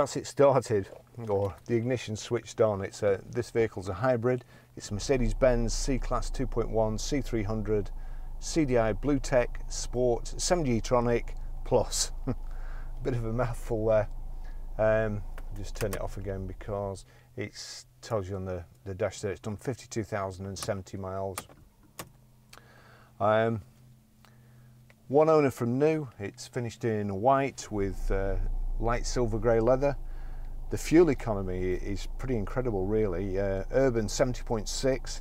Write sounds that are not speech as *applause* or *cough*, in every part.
that's it started or the ignition switched on. It's a this vehicle's a hybrid. It's a Mercedes-Benz C-Class 2.1 C300 CDI BlueTEC Sport 7G Tronic Plus. *laughs* Bit of a mouthful there. Um, just turn it off again because it tells you on the, the dash that it's done 52,070 miles. Um, one owner from new. It's finished in white with uh, light silver grey leather. The fuel economy is pretty incredible, really. Uh, urban 70.6,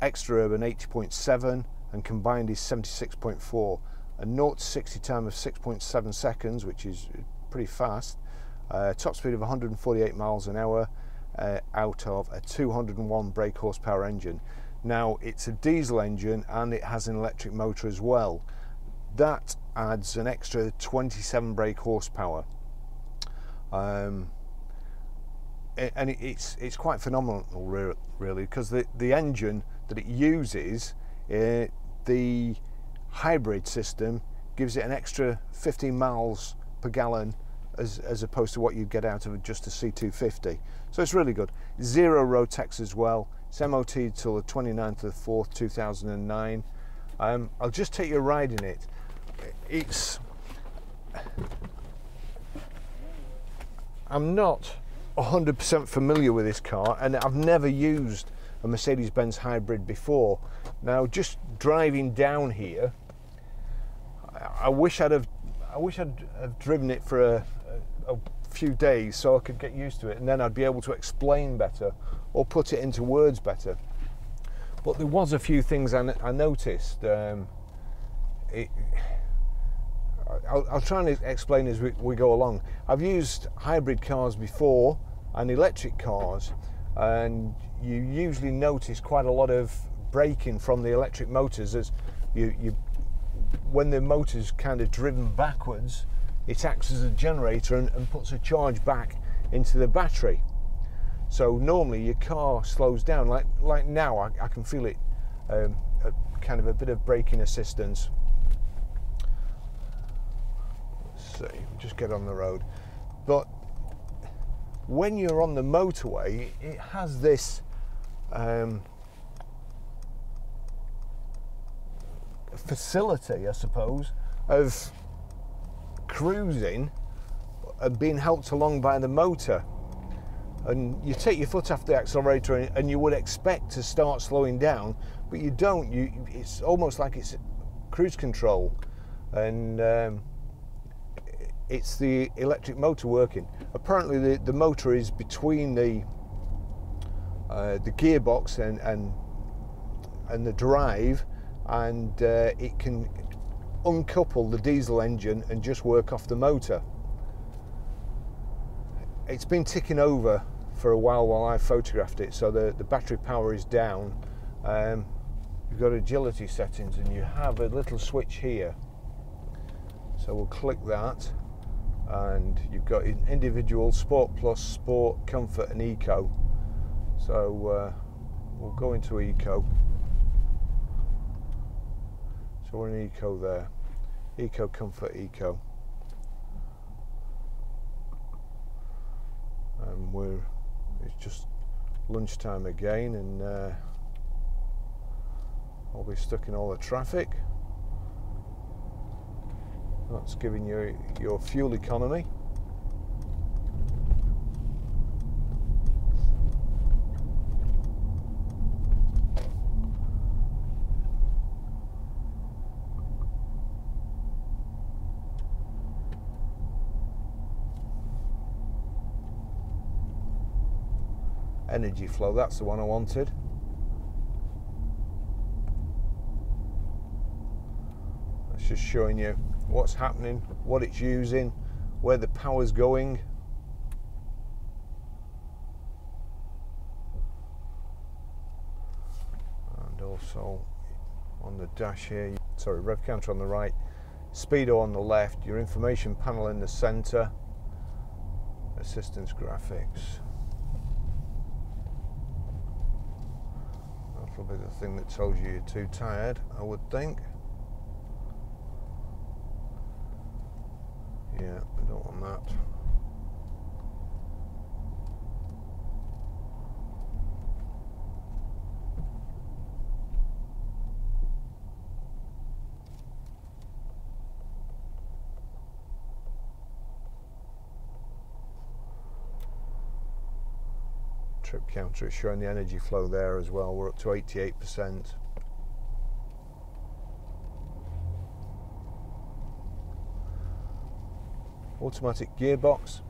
extra urban 80.7, and combined is 76.4. A 0 to 60 time of 6.7 seconds, which is pretty fast. Uh, top speed of 148 miles an hour uh, out of a 201 brake horsepower engine. Now it's a diesel engine and it has an electric motor as well. That adds an extra 27 brake horsepower. Um, and it's it's quite phenomenal really because the the engine that it uses uh, the hybrid system gives it an extra 15 miles per gallon as, as opposed to what you'd get out of just a C250 so it's really good. Zero road tax as well. It's MOT till the 29th of the 4th 2009 um, I'll just take you a ride in it. It's I'm not 100% familiar with this car and I've never used a Mercedes-Benz hybrid before. Now just driving down here, I, wish I'd have I wish I'd have driven it for a, a, a, few days so I could get used to it and then I'd be able to explain better or put it into words better. But there was a few things I, I noticed. Um, it, I'll, I'll, try and explain as we, we, go along. I've used hybrid cars before and electric cars, and you usually notice quite a lot of braking from the electric motors as you, you when the motor's kind of driven backwards, it acts as a generator and, and puts a charge back into the battery. So normally your car slows down. Like like now, I, I can feel it, um, kind of a bit of braking assistance see, just get on the road. But when you're on the motorway, it has this um, facility, I suppose, of cruising and being helped along by the motor. And you take your foot off the accelerator and, and you would expect to start slowing down, but you don't. You, it's almost like it's cruise control. And um, it's the electric motor working. Apparently, the, the motor is between the uh, the gearbox and and and the drive, and uh, it can uncouple the diesel engine and just work off the motor. It's been ticking over for a while while I photographed it, so the, the battery power is down. Um, you've got agility settings, and you have a little switch here. So we'll click that and you've got individual sport plus sport comfort and eco. So uh, we'll go into eco. So we're in eco there. Eco comfort eco. And we're it's just lunchtime again and uh, I'll be stuck in all the traffic that's giving you your fuel economy. Energy flow, that's the one I wanted. Just showing you what's happening, what it's using, where the power's going. And also on the dash here, sorry, rev counter on the right, speedo on the left, your information panel in the center, assistance graphics. That'll be the thing that tells you you're too tired, I would think. Yeah, I don't want that. trip counter is showing the energy flow there as well. We're up to 88%. Automatic gearbox.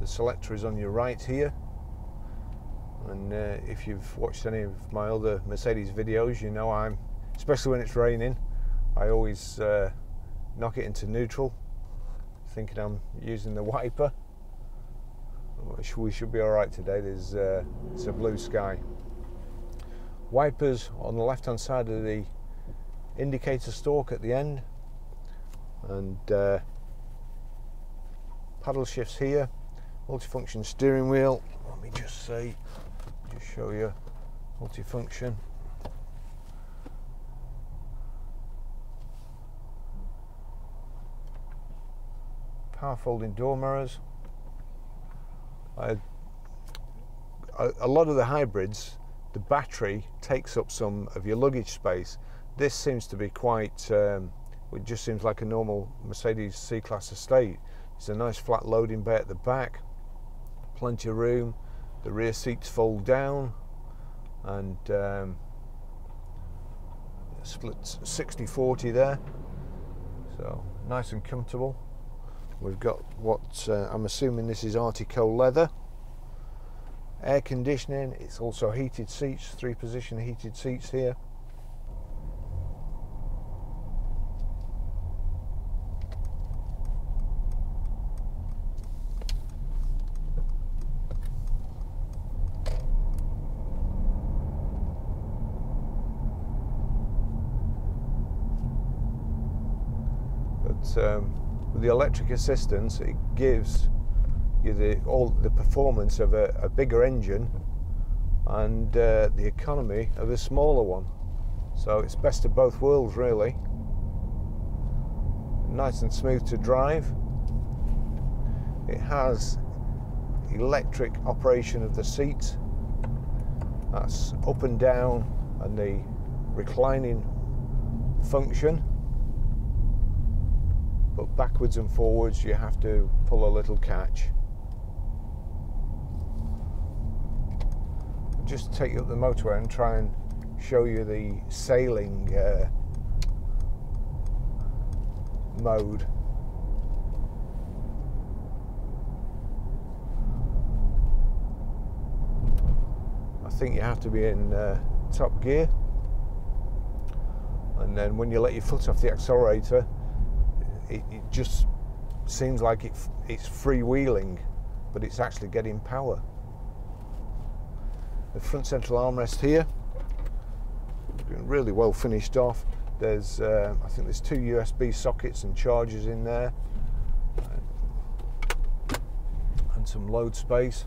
The selector is on your right here. And uh, if you've watched any of my other Mercedes videos, you know I'm, especially when it's raining, I always uh, knock it into neutral, thinking I'm using the wiper we should be all right today. There's uh, it's a blue sky. Wipers on the left hand side of the indicator stalk at the end, and uh, paddle shifts here. Multifunction steering wheel. Let me just see, just show you multifunction. Power folding door mirrors. I, a, a lot of the hybrids, the battery takes up some of your luggage space. This seems to be quite, um, it just seems like a normal Mercedes C-Class estate. It's a nice flat loading bay at the back, plenty of room, the rear seats fold down, and um, split 60-40 there, so nice and comfortable. We've got what uh, I'm assuming this is Artico leather. Air conditioning, it's also heated seats, three position heated seats here. But um, with the electric assistance, it gives you the all the performance of a, a bigger engine and uh, the economy of a smaller one. So it's best of both worlds, really. Nice and smooth to drive. It has electric operation of the seats. That's up and down and the reclining function but backwards and forwards you have to pull a little catch. Just take you up the motorway and try and show you the sailing uh, mode. I think you have to be in uh, top gear and then when you let your foot off the accelerator it, it just seems like it, it's freewheeling, but it's actually getting power. The front central armrest here, really well finished off. There's, uh, I think there's two USB sockets and chargers in there, and some load space.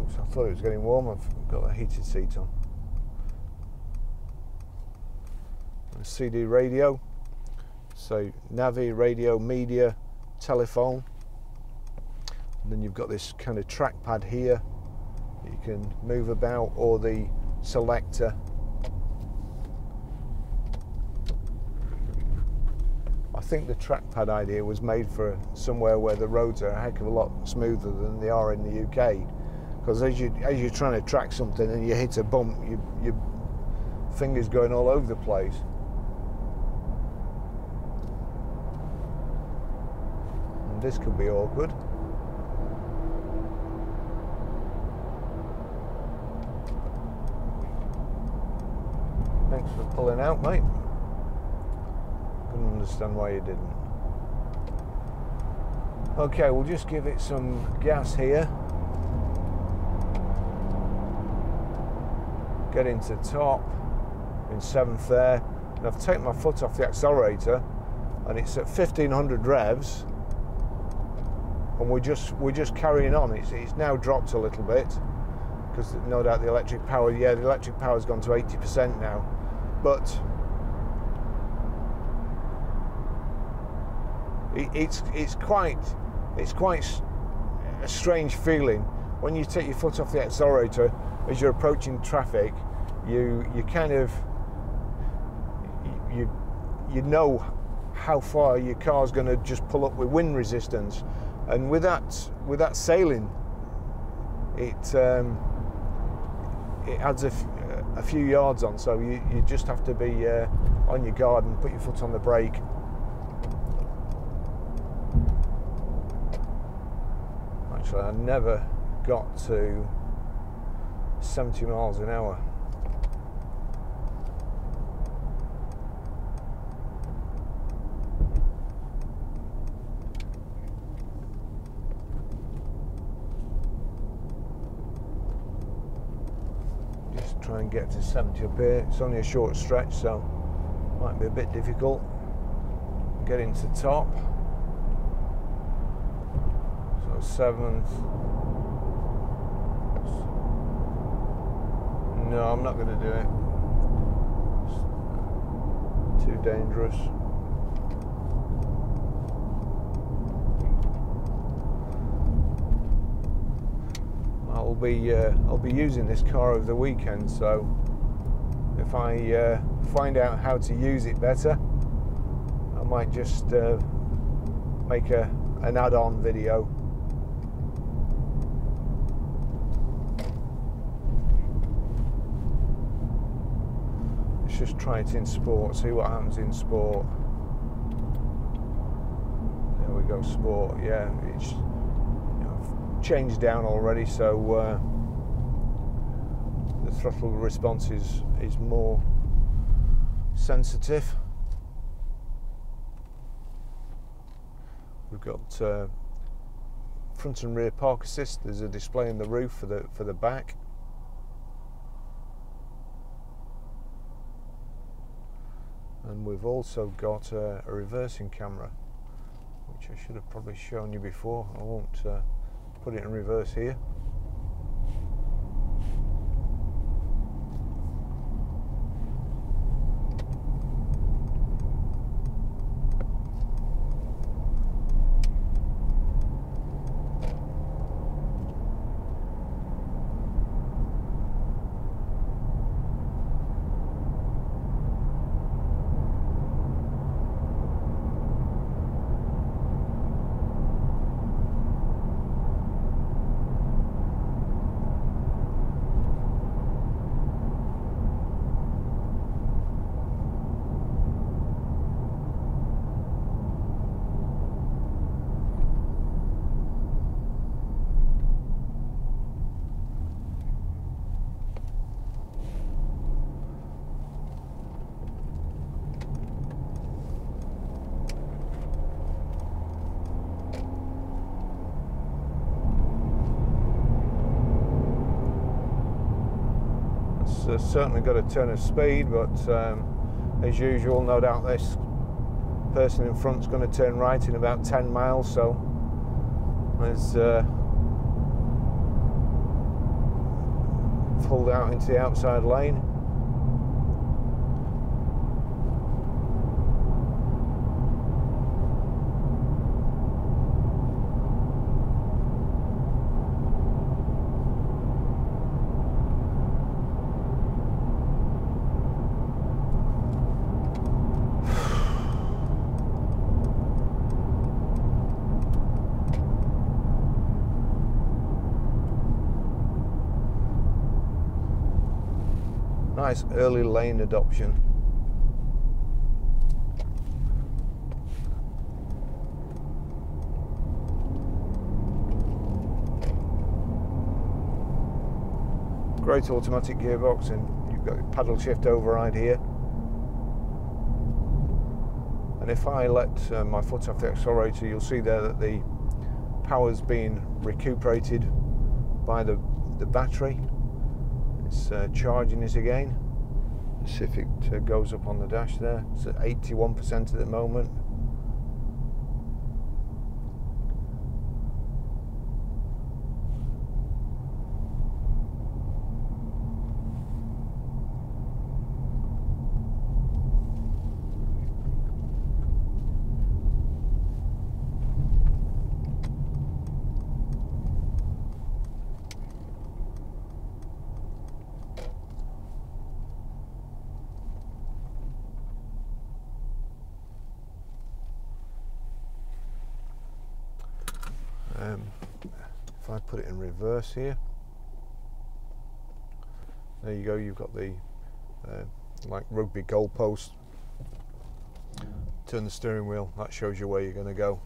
Oops, I thought it was getting warm. I've got a heated seat on. A CD radio. So Navi, radio, media, telephone. And then you've got this kind of trackpad here that you can move about or the selector. I think the trackpad idea was made for somewhere where the roads are a heck of a lot smoother than they are in the UK. Because as you as you're trying to track something and you hit a bump, you, your fingers going all over the place. This could be awkward. Thanks for pulling out, mate. Couldn't understand why you didn't. Okay, we'll just give it some gas here. Get into top in seventh there. And I've taken my foot off the accelerator and it's at 1500 revs and we're just we're just carrying on. It's, it's now dropped a little bit because no doubt the electric power, yeah, the electric power's gone to 80% now, but it, it's it's quite it's quite a strange feeling when you take your foot off the accelerator as you're approaching traffic. You you kind of you you know how far your car's going to just pull up with wind resistance and with that, with that sailing it um, it adds a, few yards on. So you, you just have to be uh, on your guard and put your foot on the brake. Actually, I never got to 70 miles an hour. Just try get to 70 up here. It's only a short stretch, so might be a bit difficult. Getting to top. So seventh. No, I'm not going to do it. It's too dangerous. I'll be uh, I'll be using this car over the weekend, so if I uh, find out how to use it better, I might just uh, make a an add-on video. Let's just try it in sport, see what happens in sport. There we go, sport. Yeah, it's changed down already, so uh, the throttle response is is more sensitive. We've got uh, front and rear park assist. There's a display in the roof for the for the back. And we've also got a, a reversing camera, which I should have probably shown you before. I won't uh, put it in reverse here. Uh, certainly got a ton of speed, but um, as usual, no doubt this person in front's going to turn right in about 10 miles, so has uh, pulled out into the outside lane. Nice early lane adoption. Great automatic gearbox and you've got paddle shift override here. And if I let uh, my foot off the accelerator, you'll see there that the power's being recuperated by the, the battery. It's uh, charging it again. It uh, goes up on the dash there. It's at 81% at the moment. Um, if I put it in reverse here, there you go. You've got the uh, like rugby goalpost. Turn the steering wheel. That shows you where you're going to go.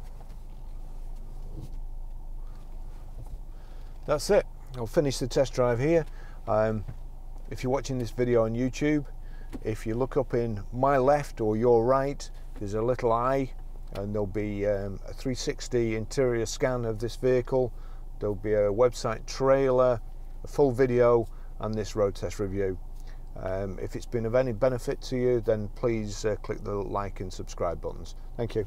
That's it. I'll finish the test drive here. Um, if you're watching this video on YouTube, if you look up in my left or your right, there's a little eye and there'll be um, a 360 interior scan of this vehicle. There'll be a website trailer, a full video, and this road test review. Um, if it's been of any benefit to you, then please uh, click the like and subscribe buttons. Thank you.